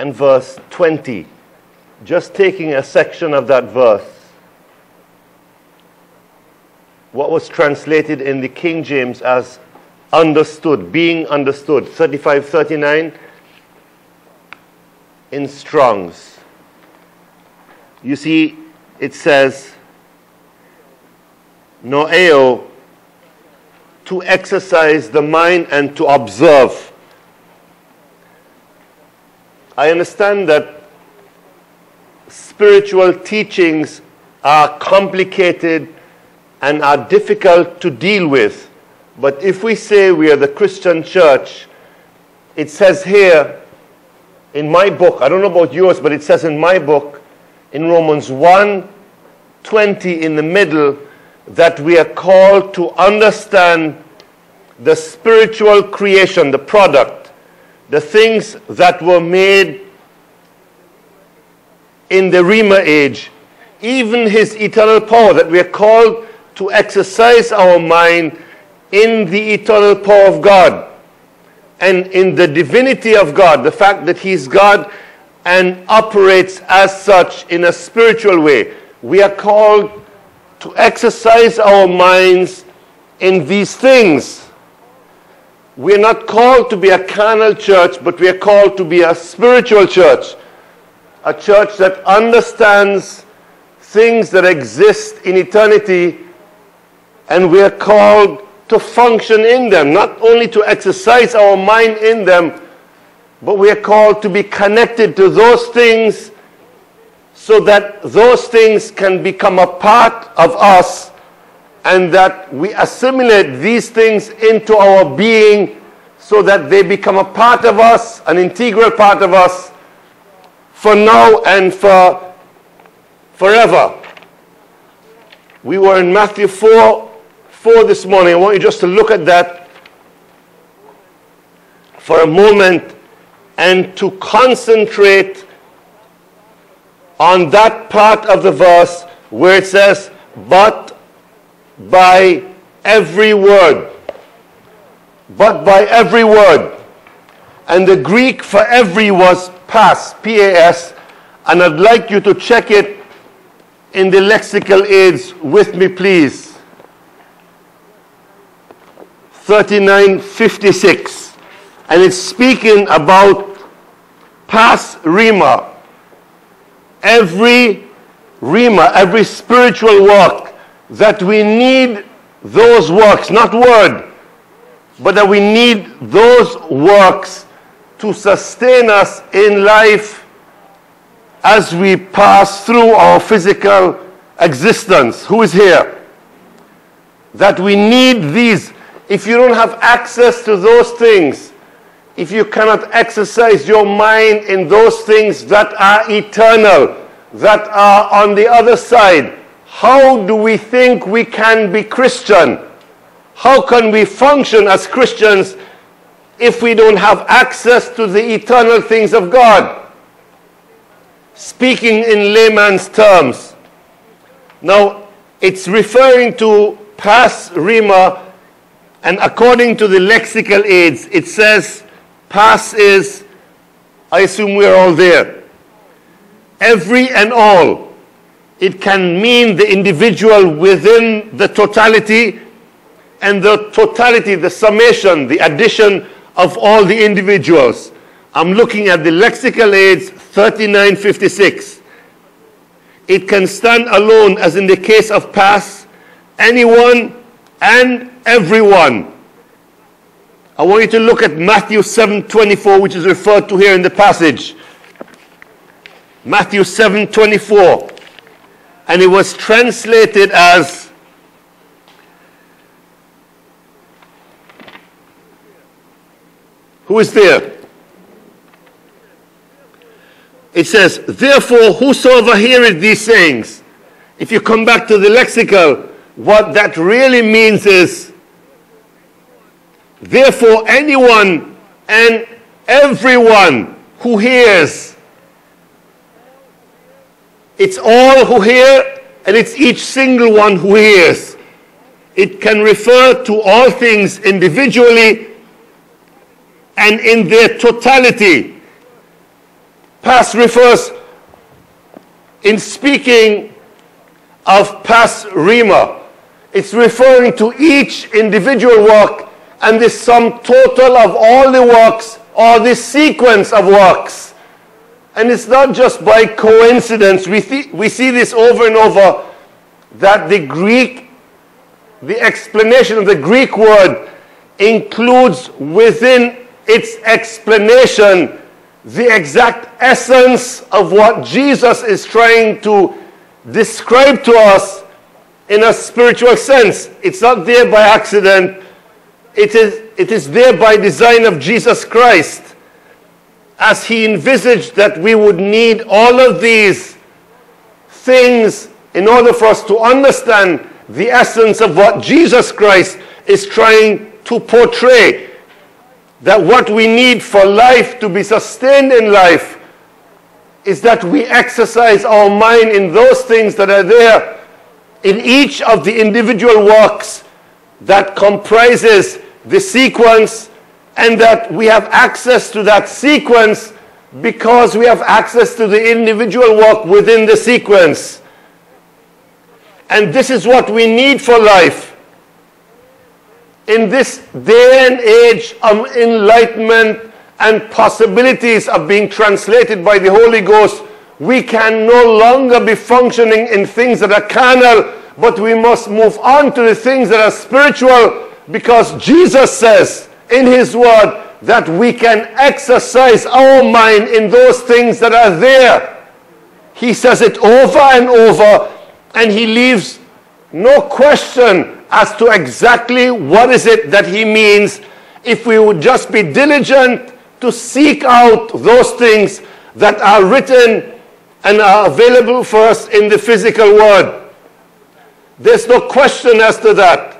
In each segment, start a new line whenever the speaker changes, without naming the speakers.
and verse 20. Just taking a section of that verse. What was translated in the King James as understood, being understood. 3539 in Strong's. You see, it says, Noeo, to exercise the mind and to observe. I understand that spiritual teachings are complicated and are difficult to deal with. But if we say we are the Christian church, it says here in my book, I don't know about yours, but it says in my book, in Romans 1 20 in the middle, that we are called to understand the spiritual creation, the product, the things that were made in the Rima age, even his eternal power, that we are called to exercise our mind in the eternal power of God and in the divinity of God, the fact that He's God and operates as such in a spiritual way. We are called to exercise our minds in these things. We are not called to be a carnal church, but we are called to be a spiritual church. A church that understands things that exist in eternity, and we are called to function in them, not only to exercise our mind in them, but we are called to be connected to those things so that those things can become a part of us and that we assimilate these things into our being so that they become a part of us, an integral part of us for now and for forever. We were in Matthew 4 4 this morning. I want you just to look at that for a moment and to concentrate on that part of the verse where it says, but by every word. But by every word. And the Greek for every was pas, P A S, and I'd like you to check it in the lexical aids with me, please. 3956. And it's speaking about pas rhema. Every rima, every spiritual work, that we need those works, not word, but that we need those works to sustain us in life as we pass through our physical existence. Who is here? That we need these if you don't have access to those things, if you cannot exercise your mind in those things that are eternal, that are on the other side, how do we think we can be Christian? How can we function as Christians if we don't have access to the eternal things of God? Speaking in layman's terms. Now, it's referring to pas rhema and according to the lexical aids, it says pas is, I assume we're all there. Every and all. It can mean the individual within the totality and the totality, the summation, the addition of all the individuals. I'm looking at the lexical aids 3956. It can stand alone, as in the case of pas, anyone and everyone. I want you to look at Matthew 7:24 which is referred to here in the passage. Matthew 7:24 and it was translated as Who is there? It says, Therefore, whosoever heareth these sayings, if you come back to the lexical, what that really means is, therefore, anyone and everyone who hears, it's all who hear, and it's each single one who hears. It can refer to all things individually and in their totality. Past refers, in speaking of past rhema, it's referring to each individual work and the sum total of all the works or the sequence of works. And it's not just by coincidence. We, th- we see this over and over that the Greek, the explanation of the Greek word includes within its explanation the exact essence of what Jesus is trying to describe to us in a spiritual sense. It's not there by accident. It is, it is there by design of Jesus Christ as he envisaged that we would need all of these things in order for us to understand the essence of what Jesus Christ is trying to portray that what we need for life to be sustained in life is that we exercise our mind in those things that are there in each of the individual works that comprises the sequence and that we have access to that sequence because we have access to the individual work within the sequence. And this is what we need for life in this day and age of enlightenment and possibilities of being translated by the Holy Ghost, we can no longer be functioning in things that are carnal, but we must move on to the things that are spiritual because Jesus says in His Word that we can exercise our mind in those things that are there. He says it over and over, and He leaves no question as to exactly what is it that he means if we would just be diligent to seek out those things that are written and are available for us in the physical world. There's no question as to that.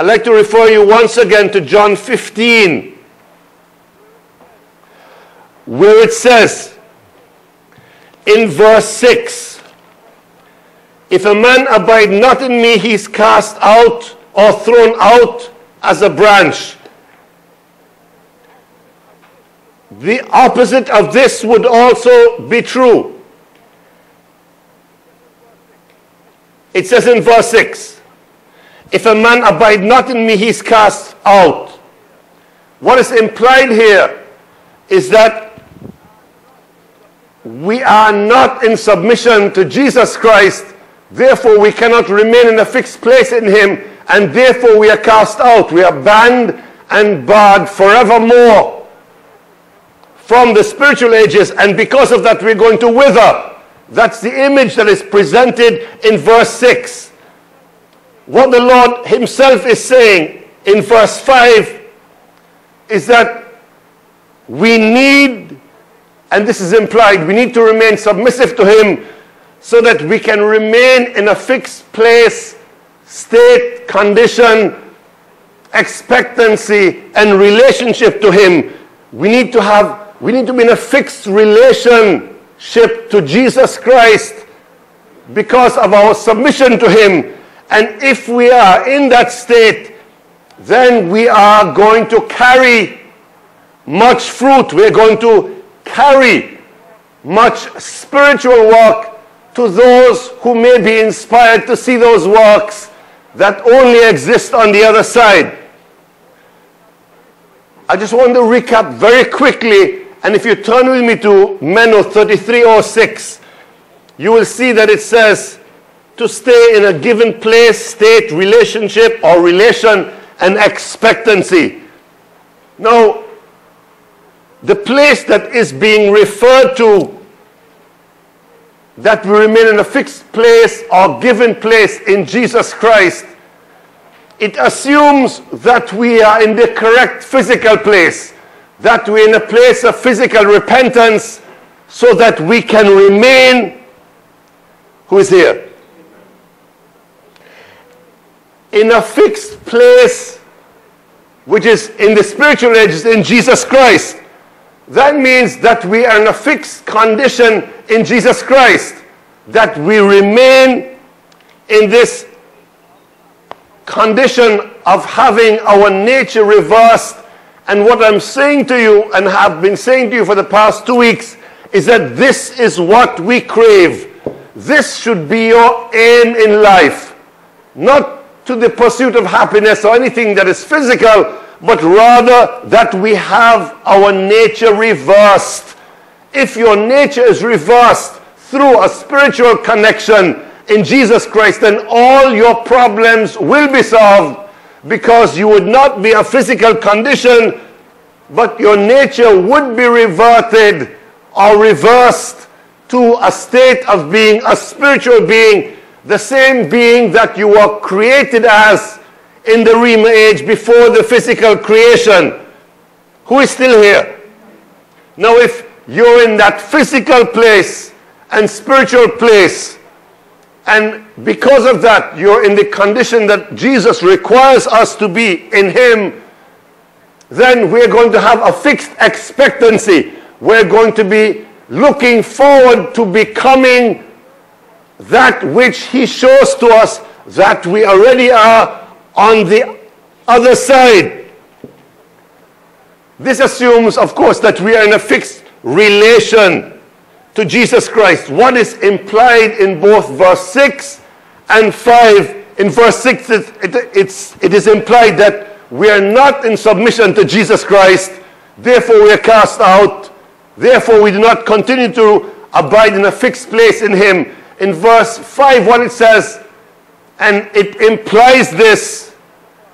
I'd like to refer you once again to John 15, where it says in verse 6 if a man abide not in me, he is cast out or thrown out as a branch. The opposite of this would also be true. It says in verse 6 If a man abide not in me, he is cast out. What is implied here is that we are not in submission to Jesus Christ Therefore, we cannot remain in a fixed place in Him, and therefore we are cast out. We are banned and barred forevermore from the spiritual ages, and because of that, we're going to wither. That's the image that is presented in verse 6. What the Lord Himself is saying in verse 5 is that we need, and this is implied, we need to remain submissive to Him so that we can remain in a fixed place, state, condition, expectancy, and relationship to Him. We need to have, we need to be in a fixed relationship to Jesus Christ because of our submission to Him. And if we are in that state, then we are going to carry much fruit. We're going to carry much spiritual work to those who may be inspired to see those works that only exist on the other side. I just want to recap very quickly, and if you turn with me to Meno 3306, you will see that it says to stay in a given place, state, relationship, or relation and expectancy. Now, the place that is being referred to that we remain in a fixed place or given place in Jesus Christ, it assumes that we are in the correct physical place, that we're in a place of physical repentance so that we can remain. Who is here? In a fixed place, which is in the spiritual ages in Jesus Christ. That means that we are in a fixed condition in Jesus Christ, that we remain in this condition of having our nature reversed. And what I'm saying to you and have been saying to you for the past two weeks is that this is what we crave. This should be your aim in life. Not to the pursuit of happiness or anything that is physical, but rather that we have our nature reversed. If your nature is reversed through a spiritual connection in Jesus Christ, then all your problems will be solved because you would not be a physical condition, but your nature would be reverted or reversed to a state of being a spiritual being, the same being that you were created as in the Rima age before the physical creation. Who is still here? Now, if you're in that physical place and spiritual place, and because of that, you're in the condition that Jesus requires us to be in Him, then we're going to have a fixed expectancy. We're going to be looking forward to becoming that which He shows to us that we already are on the other side. This assumes, of course, that we are in a fixed relation to Jesus Christ. What is implied in both verse 6 and 5? In verse 6, it, it, it's, it is implied that we are not in submission to Jesus Christ, therefore we are cast out, therefore we do not continue to abide in a fixed place in Him. In verse 5, what it says, and it implies this,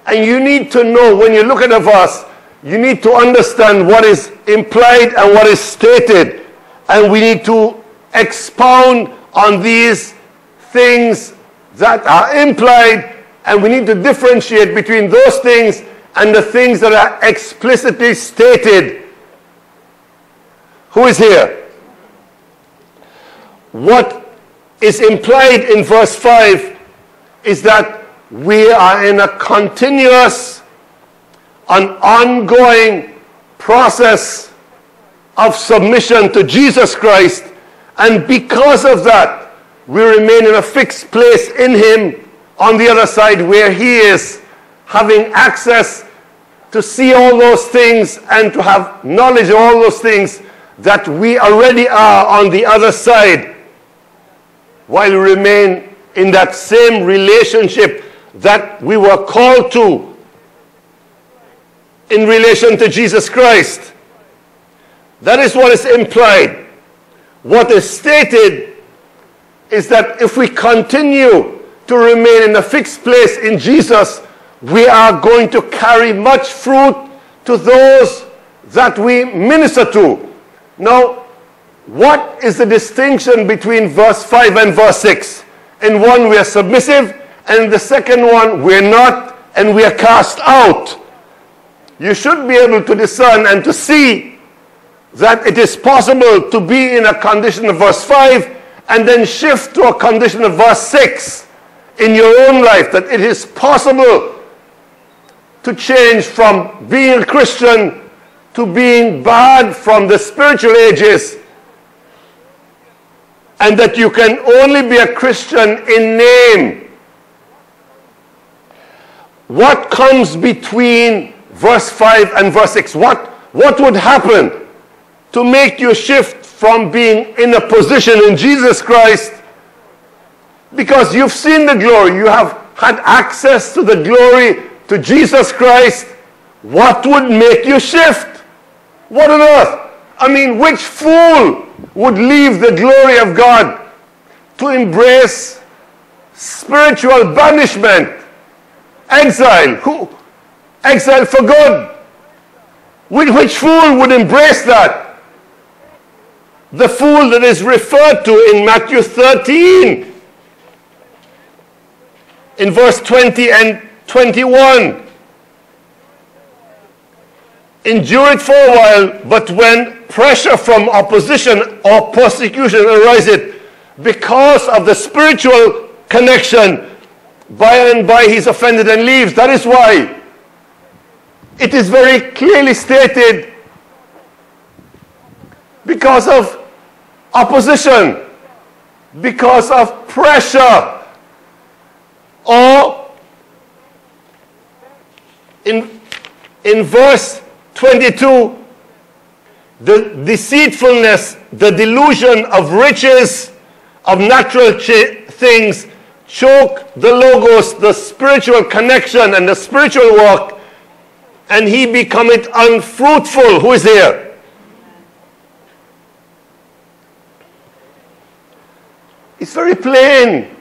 and you need to know when you look at a verse, you need to understand what is implied and what is stated. And we need to expound on these things that are implied, and we need to differentiate between those things and the things that are explicitly stated. Who is here? What is implied in verse 5 is that we are in a continuous, an ongoing process of submission to Jesus Christ. And because of that, we remain in a fixed place in Him on the other side where He is having access to see all those things and to have knowledge of all those things that we already are on the other side while we remain in that same relationship that we were called to in relation to Jesus Christ. That is what is implied. What is stated is that if we continue to remain in a fixed place in Jesus, we are going to carry much fruit to those that we minister to. Now, what is the distinction between verse 5 and verse 6? In one, we are submissive, and in the second one, we're not, and we are cast out. You should be able to discern and to see that it is possible to be in a condition of verse 5 and then shift to a condition of verse 6 in your own life, that it is possible to change from being a Christian to being bad from the spiritual ages, and that you can only be a Christian in name. What comes between verse 5 and verse 6? What, what would happen? to make you shift from being in a position in Jesus Christ because you've seen the glory, you have had access to the glory to Jesus Christ. What would make you shift? What on earth? I mean, which fool would leave the glory of God to embrace spiritual banishment, exile? Who? Exile for good. Which fool would embrace that? the fool that is referred to in Matthew 13 in verse 20 and 21. Endure it for a while, but when pressure from opposition or persecution arises because of the spiritual connection, by and by he's offended and leaves. That is why it is very clearly stated because of opposition, because of pressure, or in, in verse 22, the deceitfulness, the delusion of riches, of natural things choke the logos, the spiritual connection and the spiritual work, and he become it unfruitful. Who is here? It's very plain.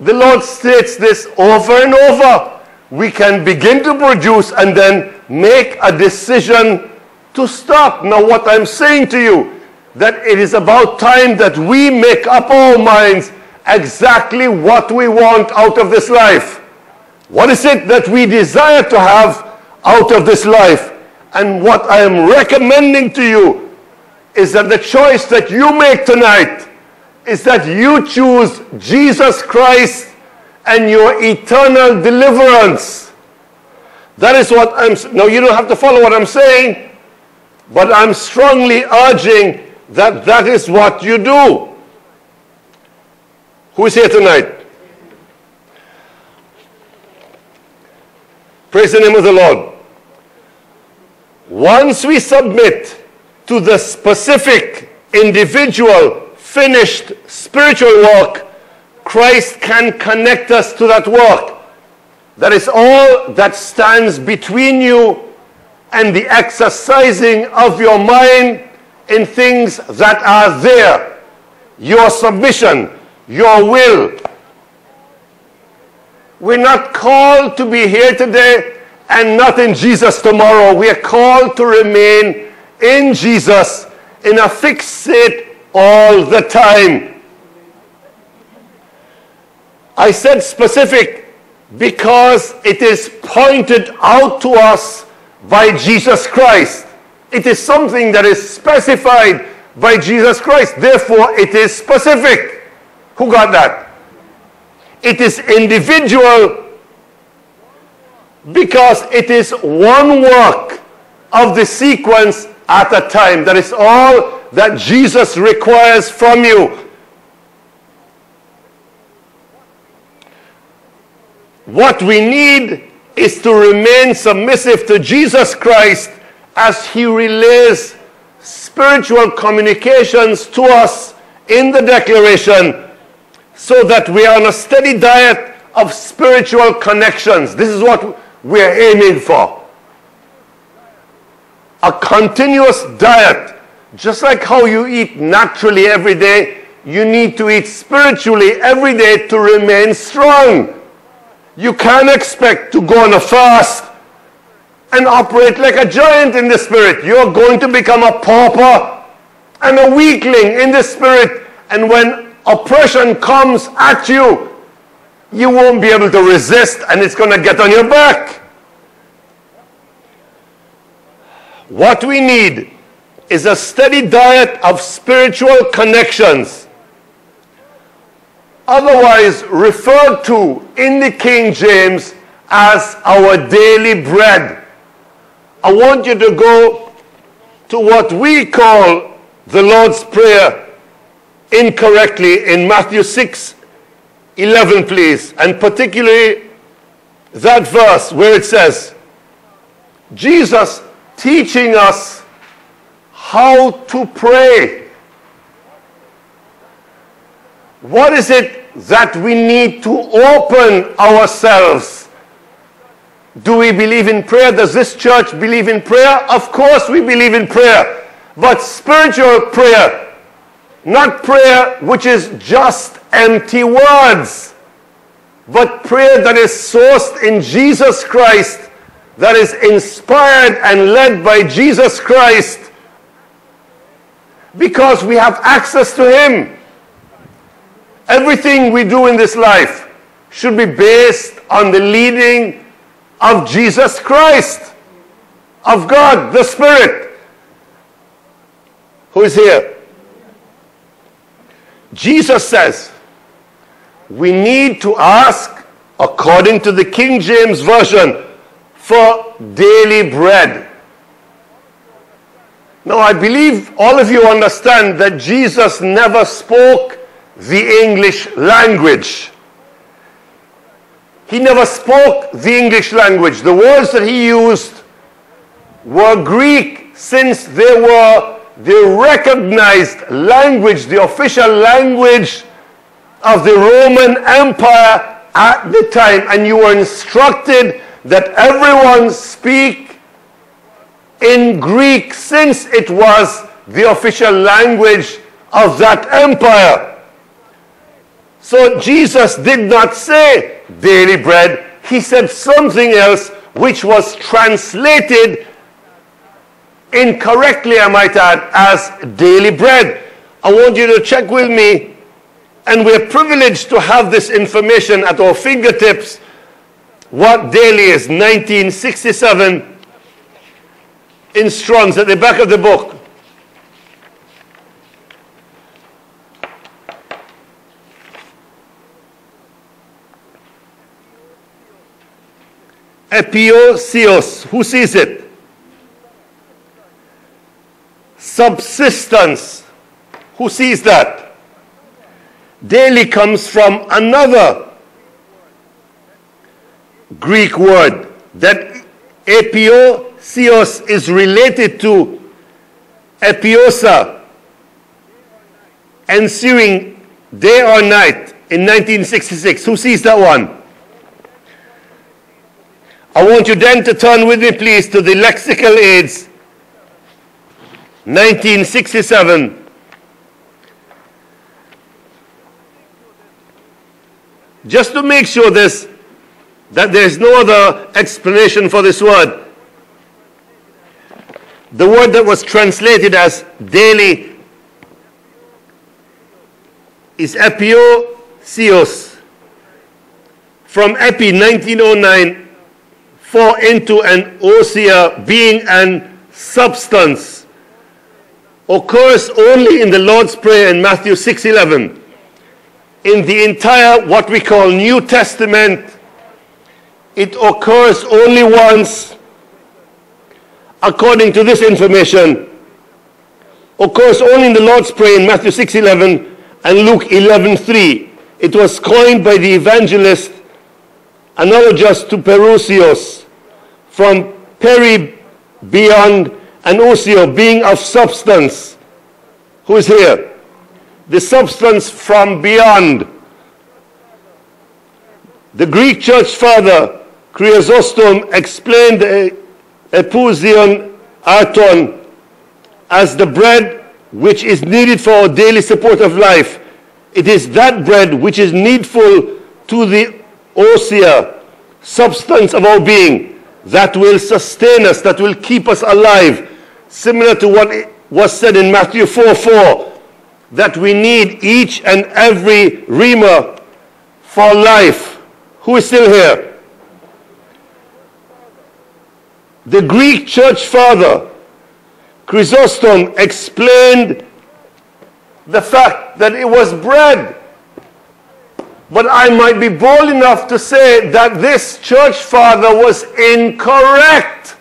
The Lord states this over and over. We can begin to produce and then make a decision to stop. Now, what I'm saying to you, that it is about time that we make up our minds exactly what we want out of this life. What is it that we desire to have out of this life? And what I am recommending to you is that the choice that you make tonight is that you choose Jesus Christ and your eternal deliverance. That is what I'm No, you don't have to follow what I'm saying, but I'm strongly urging that that is what you do. Who is here tonight? Praise the name of the Lord. Once we submit to the specific, individual, finished spiritual work, Christ can connect us to that work. That is all that stands between you and the exercising of your mind in things that are there. Your submission, your will. We're not called to be here today and not in Jesus tomorrow. We are called to remain in Jesus in a fixed state all the time. I said specific because it is pointed out to us by Jesus Christ. It is something that is specified by Jesus Christ. Therefore, it is specific. Who got that? It is individual because it is one work of the sequence at a time. That is all that Jesus requires from you. What we need is to remain submissive to Jesus Christ as he relays spiritual communications to us in the declaration so that we are on a steady diet of spiritual connections. This is what we're aiming for. A continuous diet. Just like how you eat naturally every day, you need to eat spiritually every day to remain strong. You can't expect to go on a fast and operate like a giant in the spirit. You're going to become a pauper and a weakling in the spirit. And when oppression comes at you, you won't be able to resist and it's going to get on your back. What we need is a steady diet of spiritual connections, otherwise referred to in the King James as our daily bread. I want you to go to what we call the Lord's Prayer incorrectly in Matthew 6 11, please, and particularly that verse where it says, Jesus teaching us how to pray. What is it that we need to open ourselves? Do we believe in prayer? Does this church believe in prayer? Of course we believe in prayer. But spiritual prayer not prayer which is just empty words, but prayer that is sourced in Jesus Christ, that is inspired and led by Jesus Christ, because we have access to Him. Everything we do in this life should be based on the leading of Jesus Christ, of God, the Spirit. Who is here? Jesus says we need to ask, according to the King James Version, for daily bread. Now, I believe all of you understand that Jesus never spoke the English language. He never spoke the English language. The words that he used were Greek since they were the recognized language, the official language of the Roman Empire at the time, and you were instructed that everyone speak in Greek since it was the official language of that empire. So Jesus did not say daily bread, he said something else which was translated incorrectly, I might add, as daily bread. I want you to check with me, and we're privileged to have this information at our fingertips. What daily is 1967 in Strong's at the back of the book. Epiousios. Who sees it? Subsistence. Who sees that? Daily comes from another Greek word that epiousios is related to epiousa, ensuing day or night in 1966. Who sees that one? I want you then to turn with me, please, to the lexical aids, 1967. Just to make sure this, that there's no other explanation for this word. The word that was translated as daily is epiousios from Epi 1909 for into an ousia being and substance occurs only in the Lord's Prayer in Matthew 6:11. In the entire what we call New Testament, it occurs only once according to this information. Occurs only in the Lord's Prayer in Matthew 6:11 and Luke 11:3. It was coined by the evangelist analogous to periousios from peri, beyond, and ousia, being of substance. Who is here? The substance from beyond. The Greek church father, Chrysostom, explained epiousion arton as the bread which is needed for our daily support of life. It is that bread which is needful to the ousia, substance of our being that will sustain us, that will keep us alive. Similar to what was said in Matthew 4 4, that we need each and every rhema for life. Who is still here? The Greek church father, Chrysostom, explained the fact that it was bread but I might be bold enough to say that this church father was incorrect.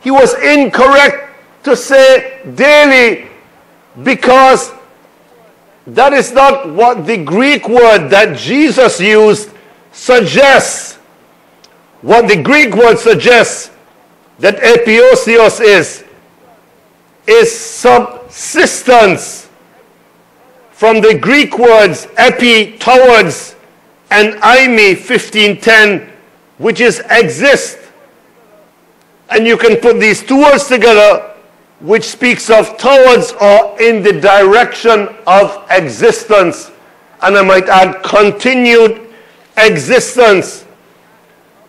He was incorrect to say daily because that is not what the Greek word that Jesus used suggests. What the Greek word suggests that epiousios is, is subsistence from the Greek words epi, towards, and eimi, 1510, which is exist. And you can put these two words together, which speaks of towards or in the direction of existence. And I might add continued existence.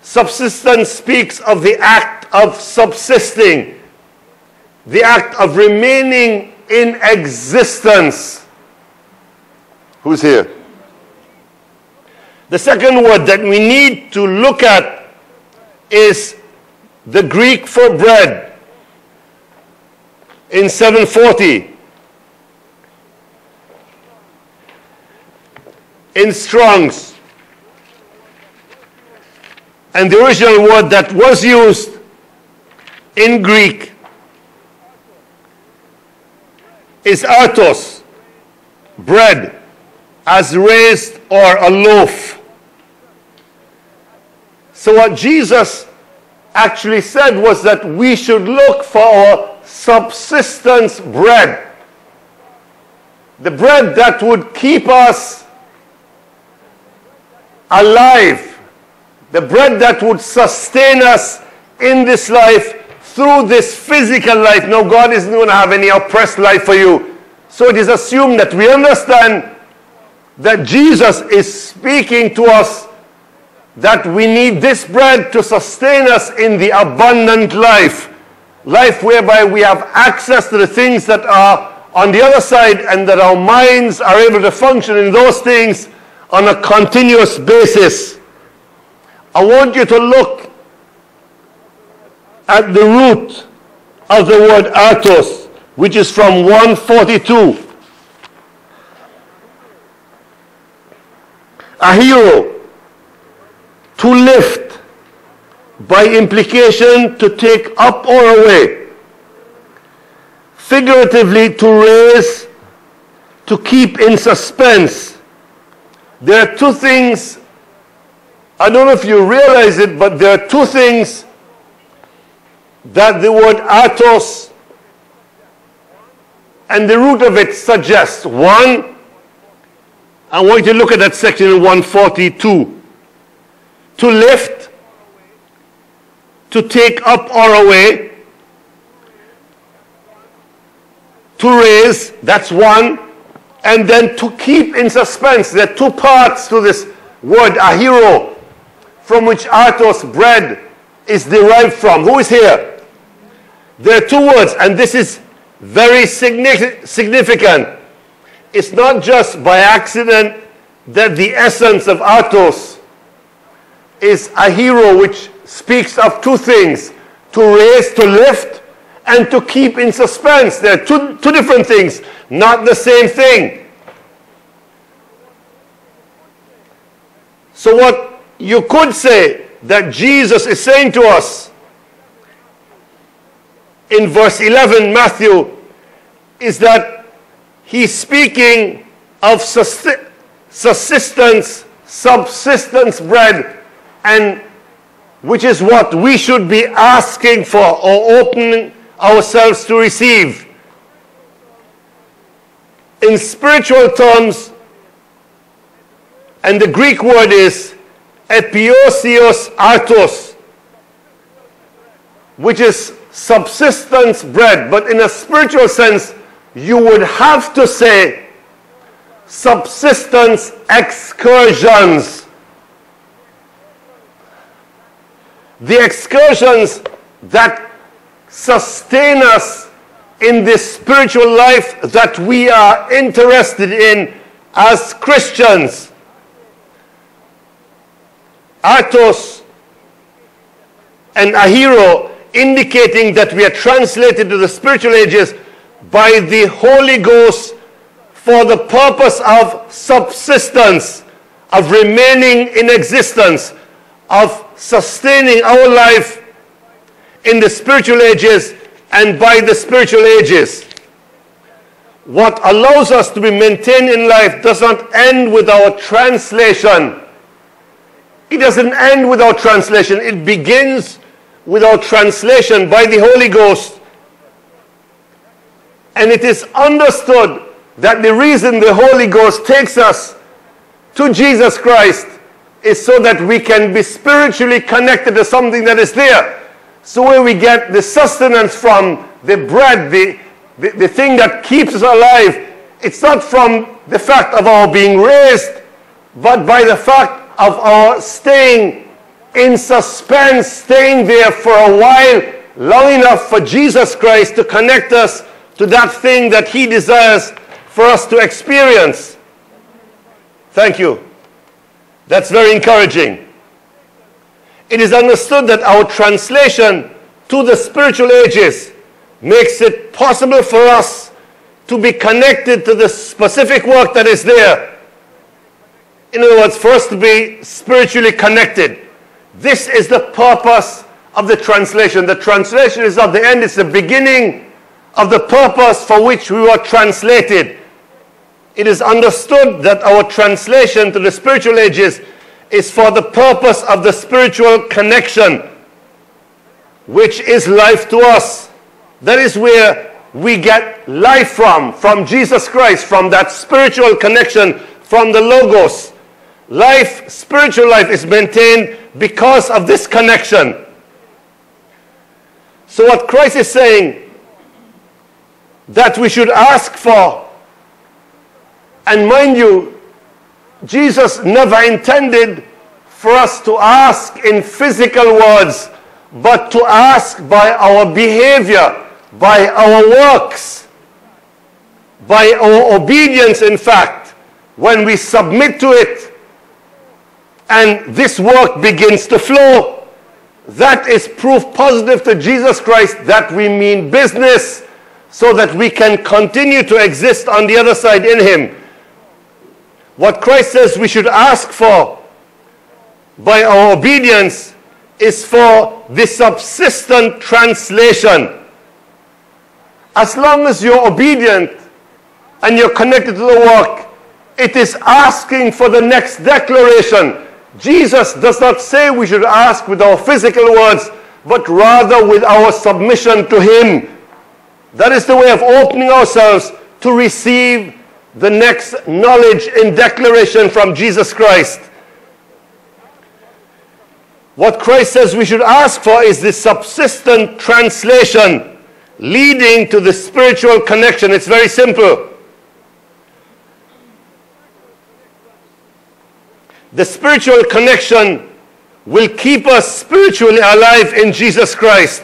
Subsistence speaks of the act of subsisting, the act of remaining in existence. Who's here? The second word that we need to look at is the Greek for bread in 740. In Strong's. And the original word that was used in Greek is artos, bread as raised or a loaf. So, what Jesus actually said was that we should look for our subsistence bread. The bread that would keep us alive. The bread that would sustain us in this life through this physical life. No, God isn't going to have any oppressed life for you. So it is assumed that we understand that Jesus is speaking to us that we need this bread to sustain us in the abundant life. Life whereby we have access to the things that are on the other side and that our minds are able to function in those things on a continuous basis. I want you to look at the root of the word artos, which is from 142. Ahiro, to lift, by implication, to take up or away. Figuratively, to raise, to keep in suspense. There are two things, I don't know if you realize it, but there are two things that the word artos and the root of it suggests. One, I want you to look at that section in 142. To lift, to take up or away, to raise, that's one, and then to keep in suspense. There are two parts to this word, airo, from which artos, bread, is derived from. Who is here? There are two words, and this is very significant. It's not just by accident that the essence of artos is airo which speaks of two things to raise, to lift, and to keep in suspense. They're two, two different things, not the same thing. So, what you could say that Jesus is saying to us in verse 11, Matthew, is that he's speaking of subsistence, subsistence bread, and which is what we should be asking for or opening ourselves to receive. In spiritual terms, and the Greek word is epiousios artos, which is subsistence bread. But in a spiritual sense, you would have to say subsistence excursions. The excursions that sustain us in this spiritual life that we are interested in as Christians. Artos and airo indicating that we are translated to the spiritual ages by the Holy Ghost for the purpose of subsistence, of remaining in existence, of sustaining our life in the spiritual ages and by the spiritual ages. What allows us to be maintained in life does not end with our translation. It doesn't end with our translation. It begins with our translation by the Holy Ghost. And it is understood that the reason the Holy Ghost takes us to Jesus Christ is so that we can be spiritually connected to something that is there. So where we get the sustenance from, the bread, the, the, the thing that keeps us alive, it's not from the fact of our being raised, but by the fact of our staying in suspense, staying there for a while, long enough for Jesus Christ to connect us to that thing that He desires for us to experience. Thank you. That's very encouraging. It is understood that our translation to the spiritual ages makes it possible for us to be connected to the specific work that is there. In other words, for us to be spiritually connected. This is the purpose of the translation. The translation is not the end, it's the beginning of the purpose for which we were translated. It is understood that our translation to the spiritual ages is for the purpose of the spiritual connection, which is life to us. That is where we get life from, from Jesus Christ, from that spiritual connection, from the Logos. Life, spiritual life is maintained because of this connection. So what Christ is saying that we should ask for, and mind you, Jesus never intended for us to ask in physical words, but to ask by our behavior, by our works, by our obedience, in fact, when we submit to it. And this work begins to flow. That is proof positive to Jesus Christ that we mean business so that we can continue to exist on the other side in Him. What Christ says we should ask for by our obedience is for the subsistent translation. As long as you're obedient and you're connected to the work, it is asking for the next declaration. Jesus does not say we should ask with our physical words, but rather with our submission to Him. That is the way of opening ourselves to receive the next knowledge and declaration from Jesus Christ. What Christ says we should ask for is the subsistent translation leading to the spiritual connection. It's very simple. The spiritual connection will keep us spiritually alive in Jesus Christ.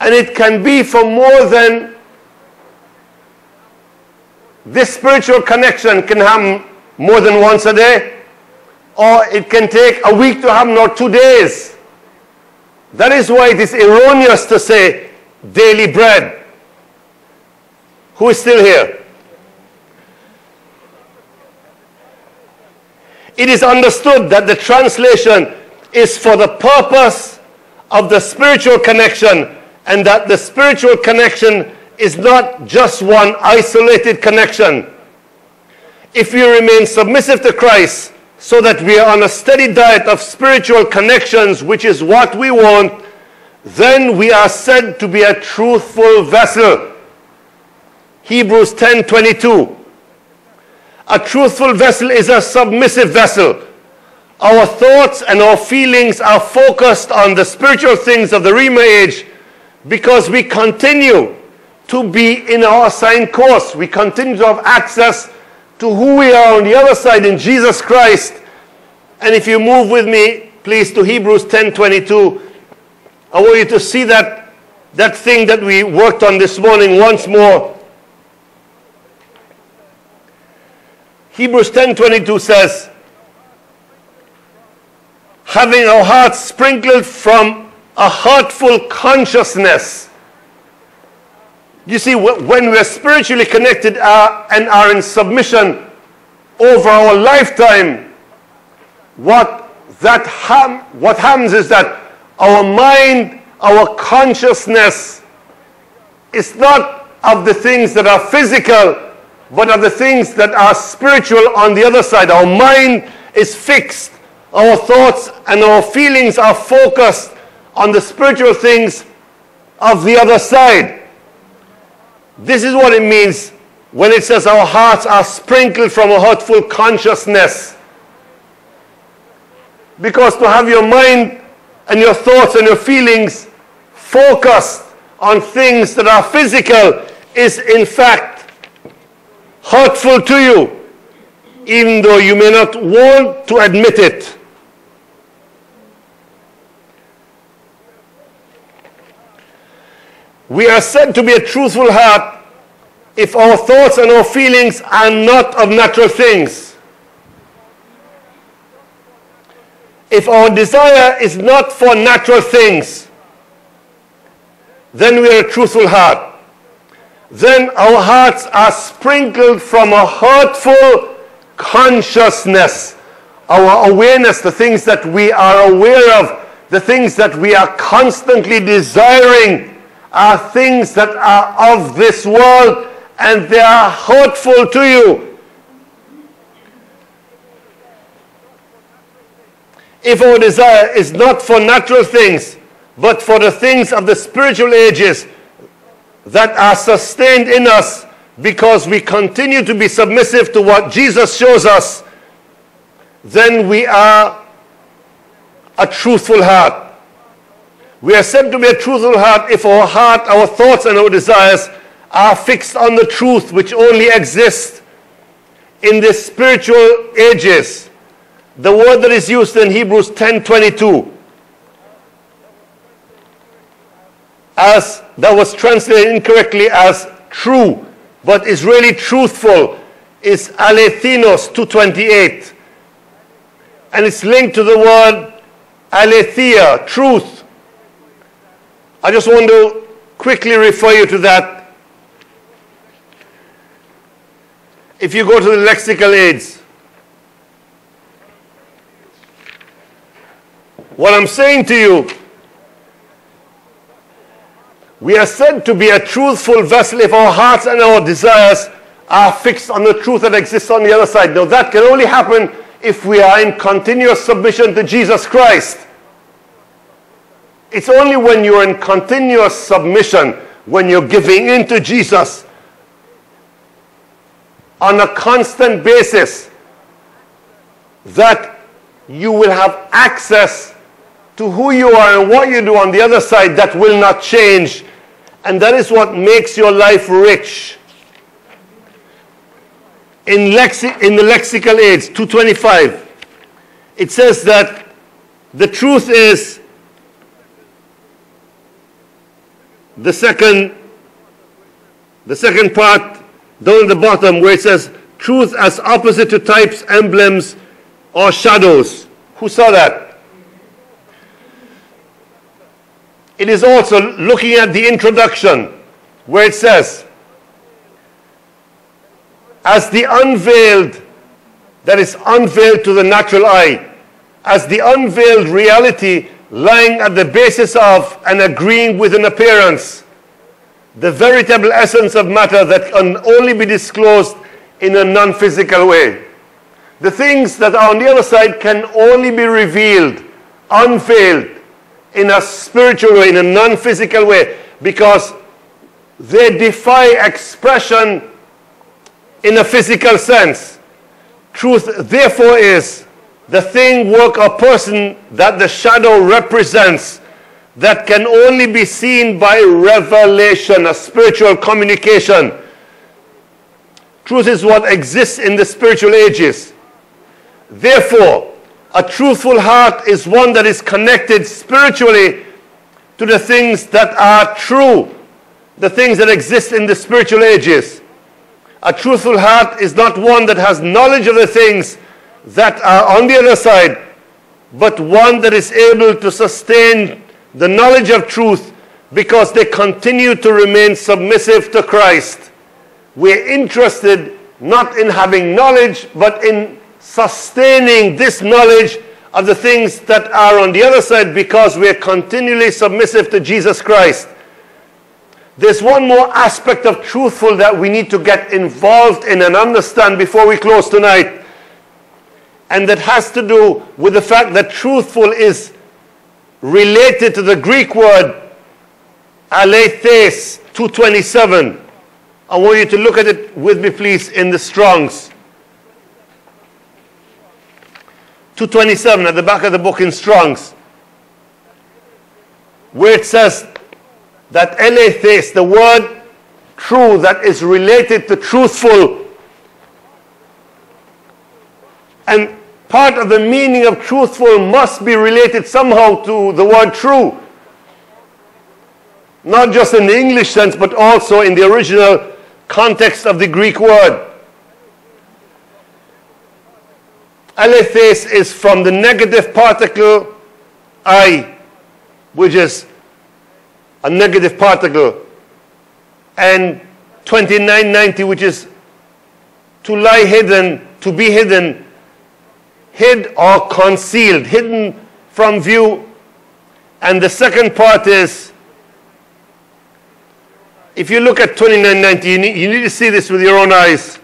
And it can be for more than this spiritual connection can happen more than once a day, or it can take a week to happen or two days. That is why it is erroneous to say daily bread. Who is still here? it is understood that the translation is for the purpose of the spiritual connection and that the spiritual connection is not just one isolated connection. If we remain submissive to Christ so that we are on a steady diet of spiritual connections, which is what we want, then we are said to be a truthful vessel. Hebrews 10:22 a truthful vessel is a submissive vessel. Our thoughts and our feelings are focused on the spiritual things of the Rhema age because we continue to be in our assigned course. We continue to have access to who we are on the other side in Jesus Christ. And if you move with me, please, to Hebrews 10:22, I want you to see that, that thing that we worked on this morning once more. Hebrews 10:22 says, having our hearts sprinkled from a heartful consciousness. You see, when we're spiritually connected uh, and are in submission over our lifetime, what that ham- what happens is that our mind, our consciousness is not of the things that are physical, but of the things that are spiritual on the other side. Our mind is fixed, our thoughts and our feelings are focused on the spiritual things of the other side. This is what it means when it says our hearts are sprinkled from a hurtful consciousness. Because to have your mind and your thoughts and your feelings focused on things that are physical is in fact hurtful to you, even though you may not want to admit it. We are said to be a truthful heart if our thoughts and our feelings are not of natural things. If our desire is not for natural things, then we are a truthful heart. Then our hearts are sprinkled from a hurtful consciousness, our awareness, the things that we are aware of, the things that we are constantly desiring are things that are of this world and they are hurtful to you. If our desire is not for natural things, but for the things of the spiritual ages, that are sustained in us because we continue to be submissive to what Jesus shows us, then we are a truthful heart. We are said to be a truthful heart if our heart, our thoughts, and our desires are fixed on the truth which only exists in the spiritual ages. The word that is used in Hebrews 10:22 as that was translated incorrectly as true, but is really truthful, is alethinos 228. And it's linked to the word aletheia, truth. I just want to quickly refer you to that. If you go to the lexical aids, what I'm saying to you we are said to be a truthful vessel if our hearts and our desires are fixed on the truth that exists on the other side. Now, that can only happen if we are in continuous submission to Jesus Christ. It's only when you're in continuous submission, when you're giving in to Jesus on a constant basis, that you will have access to who you are and what you do on the other side that will not change. And that is what makes your life rich. In, lexi- in the lexical aids, 225, it says that the truth is the second, the second part down at the bottom where it says truth as opposite to types, emblems, or shadows. Who saw that? It is also looking at the introduction where it says, as the unveiled, that is unveiled to the natural eye, as the unveiled reality lying at the basis of and agreeing with an appearance, the veritable essence of matter that can only be disclosed in a non physical way. The things that are on the other side can only be revealed, unveiled, in a spiritual way, in a non physical way, because they defy expression in a physical sense. Truth, therefore, is the thing, work, or person that the shadow represents that can only be seen by revelation, a spiritual communication. Truth is what exists in the spiritual ages. Therefore, a truthful heart is one that is connected spiritually to the things that are true, the things that exist in the spiritual ages. A truthful heart is not one that has knowledge of the things that are on the other side, but one that is able to sustain the knowledge of truth because they continue to remain submissive to Christ. We're interested not in having knowledge, but in sustaining this knowledge of the things that are on the other side because we are continually submissive to Jesus Christ. There's one more aspect of truthful that we need to get involved in and understand before we close tonight. And that has to do with the fact that truthful is related to the Greek word alethes 227. I want you to look at it with me, please, in the Strongs. 227 at the back of the book in Strong's, where it says that alethes, the word true that is related to truthful, and part of the meaning of truthful must be related somehow to the word true. Not just in the English sense, but also in the original context of the Greek word. Alethes is from the negative particle I, which is a negative particle, and 2990, which is to lie hidden, to be hidden, hid or concealed, hidden from view. And the second part is, if you look at 2990, you need, you need to see this with your own eyes.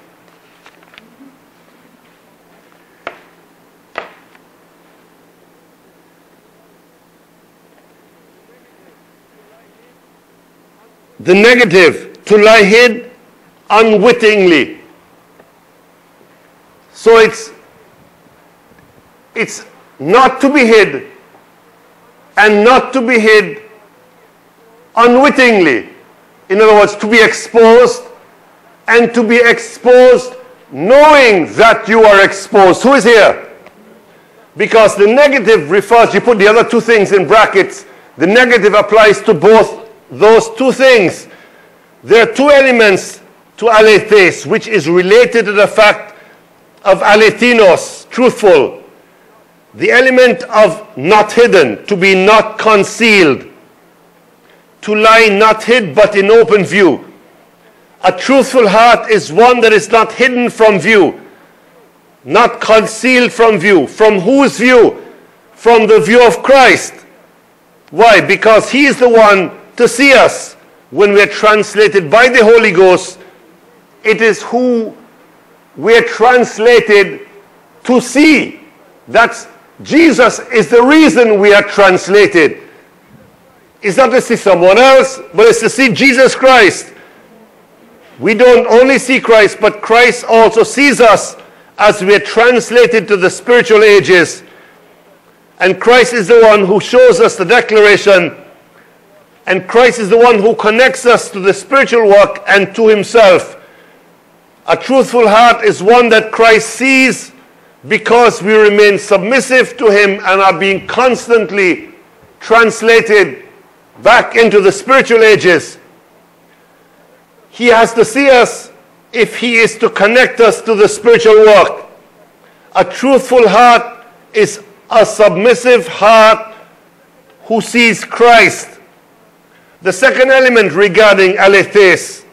the negative, to lie hid unwittingly. So it's, it's not to be hid and not to be hid unwittingly. In other words, to be exposed and to be exposed knowing that you are exposed. Who is here? Because the negative refers, you put the other two things in brackets, the negative applies to both those two things. There are two elements to alethes, which is related to the fact of alethinos, truthful. The element of not hidden, to be not concealed, to lie not hid but in open view. A truthful heart is one that is not hidden from view, not concealed from view. From whose view? From the view of Christ. Why? Because He is the one to see us. When we are translated by the Holy Ghost, it is who we are translated to see. That's Jesus is the reason we are translated. It's not to see someone else, but it's to see Jesus Christ. We don't only see Christ, but Christ also sees us as we are translated to the spiritual ages. And Christ is the one who shows us the declaration, and Christ is the one who connects us to the spiritual work and to himself. A truthful heart is one that Christ sees because we remain submissive to him and are being constantly translated back into the spiritual ages. He has to see us if he is to connect us to the spiritual work. A truthful heart is a submissive heart who sees Christ. The second element regarding alethes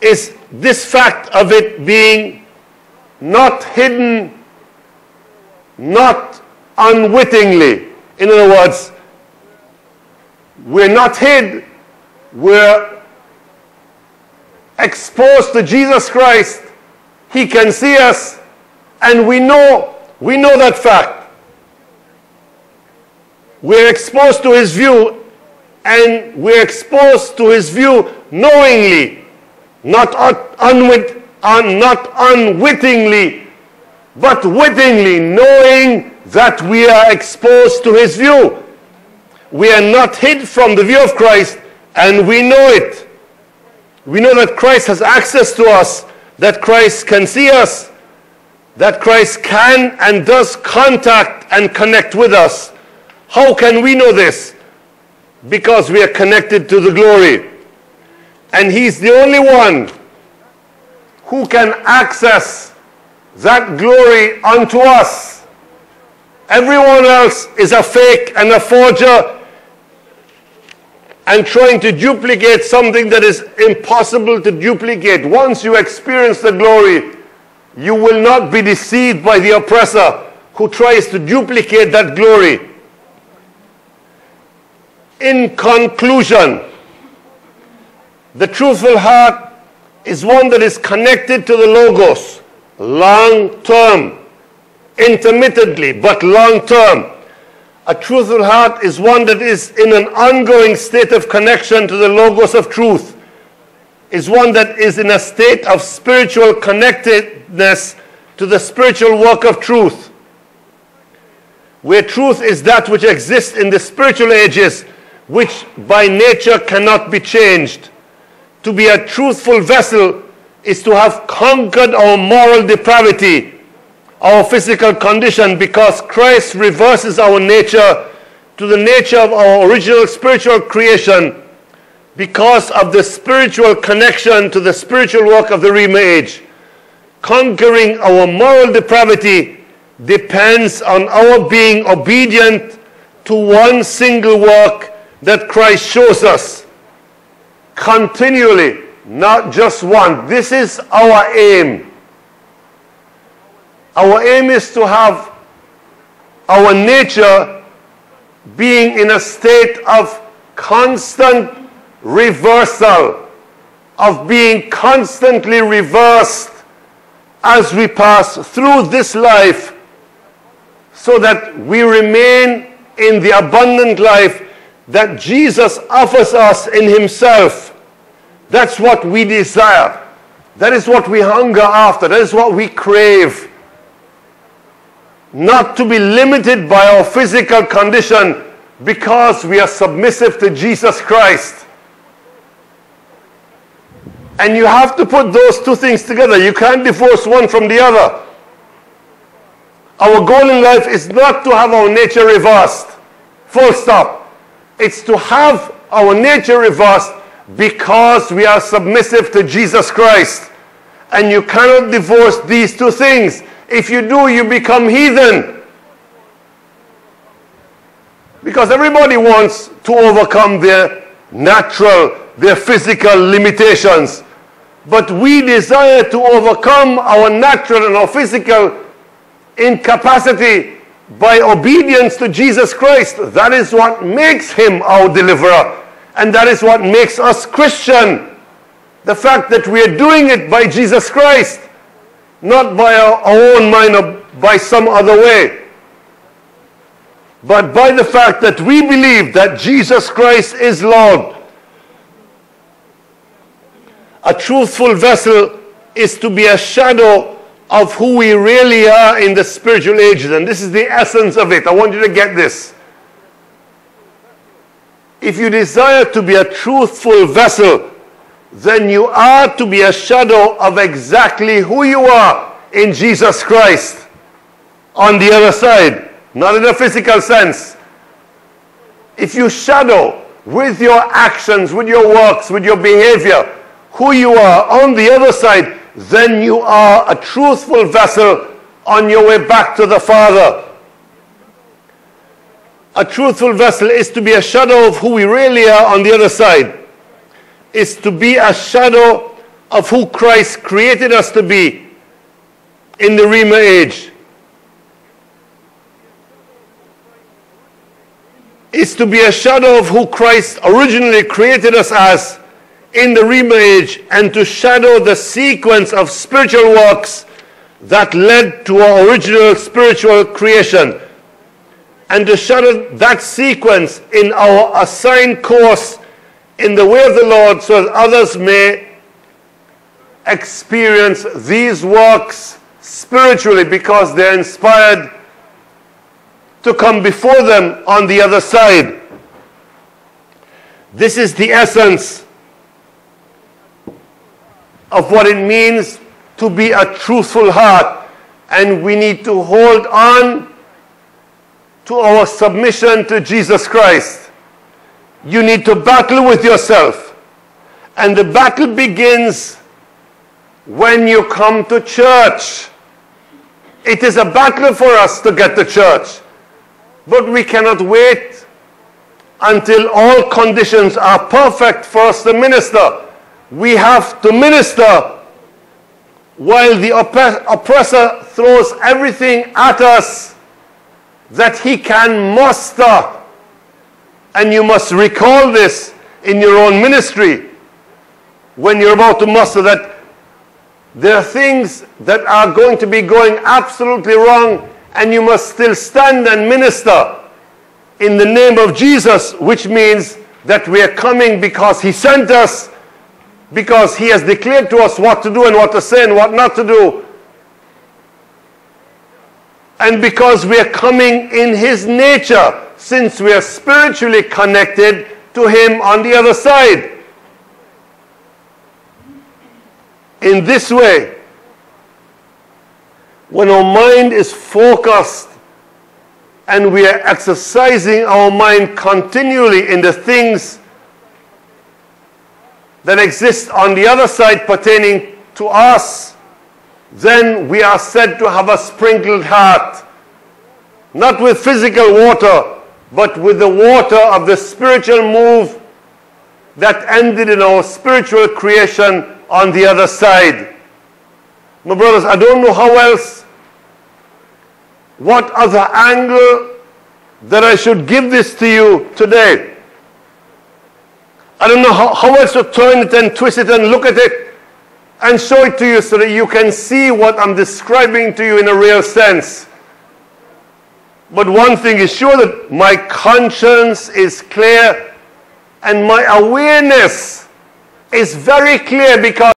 is this fact of it being not hidden, not unwittingly. In other words, we're not hid, we're exposed to Jesus Christ, He can see us, and we know, we know that fact. We're exposed to His view, and we're exposed to His view knowingly, not, unwit, un, not unwittingly, but wittingly, knowing that we are exposed to His view. We are not hid from the view of Christ, and we know it. We know that Christ has access to us, that Christ can see us, that Christ can and does contact and connect with us. How can we know this? Because we are connected to the glory. And He's the only one who can access that glory unto us. Everyone else is a fake and a forger and trying to duplicate something that is impossible to duplicate. Once you experience the glory, you will not be deceived by the oppressor who tries to duplicate that glory. In conclusion, the truthful heart is one that is connected to the Logos long term, intermittently, but long term. A truthful heart is one that is in an ongoing state of connection to the Logos of truth, is one that is in a state of spiritual connectedness to the spiritual work of truth. Where truth is that which exists in the spiritual ages, which by nature cannot be changed. To be a truthful vessel is to have conquered our moral depravity our physical condition because Christ reverses our nature to the nature of our original spiritual creation because of the spiritual connection to the spiritual work of the Rhema age. Conquering our moral depravity depends on our being obedient to one single work that Christ shows us continually, not just one. This is our aim. Our aim is to have our nature being in a state of constant reversal, of being constantly reversed as we pass through this life so that we remain in the abundant life that Jesus offers us in himself. That's what we desire. That is what we hunger after. That is what we crave. Not to be limited by our physical condition because we are submissive to Jesus Christ. And you have to put those two things together. You can't divorce one from the other. Our goal in life is not to have our nature reversed. Full stop. It's to have our nature reversed because we are submissive to Jesus Christ. And you cannot divorce these two things. If you do, you become heathen. Because everybody wants to overcome their natural, their physical limitations. But we desire to overcome our natural and our physical incapacity by obedience to Jesus Christ. That is what makes him our deliverer. And that is what makes us Christian. The fact that we are doing it by Jesus Christ, not by our, own mind or by some other way. But by the fact that we believe that Jesus Christ is Lord. A truthful vessel is to be a shadow of who we really are in the spiritual ages. And this is the essence of it. I want you to get this. If you desire to be a truthful vessel, then you are to be a shadow of exactly who you are in Jesus Christ on the other side, not in a physical sense. If you shadow with your actions, with your works, with your behavior, who you are on the other side, then you are a truthful vessel on your way back to the Father. A truthful vessel is to be a shadow of who we really are on the other side. Is to be a shadow of who Christ created us to be in the Rhema age. Is to be a shadow of who Christ originally created us as in the Rhema age and to shadow the sequence of spiritual works that led to our original spiritual creation and to shadow that sequence in our assigned course in the way of the Lord so that others may experience these works spiritually because they're inspired to come before them on the other side. This is the essence of what it means to be a truthful heart. And we need to hold on to our submission to Jesus Christ. You need to battle with yourself. And the battle begins when you come to church. It is a battle for us to get to church. But we cannot wait until all conditions are perfect for us to minister we have to minister while the oppressor throws everything at us that he can muster. And you must recall this in your own ministry when you're about to muster that there are things that are going to be going absolutely wrong and you must still stand and minister in the name of Jesus, which means that we are coming because he sent us because he has declared to us what to do and what to say and what not to do. And because we are coming in his nature, since we are spiritually connected to him on the other side. In this way, when our mind is focused and we are exercising our mind continually in the things that exist on the other side pertaining to us, then we are said to have a sprinkled heart. Not with physical water, but with the water of the spiritual move that ended in our spiritual creation on the other side. My brothers, I don't know how else, what other angle that I should give this to you today. I don't know how, how else to turn it and twist it and look at it and show it to you so that you can see what I'm describing to you in a real sense. But one thing is sure that my conscience is clear and my awareness is very clear because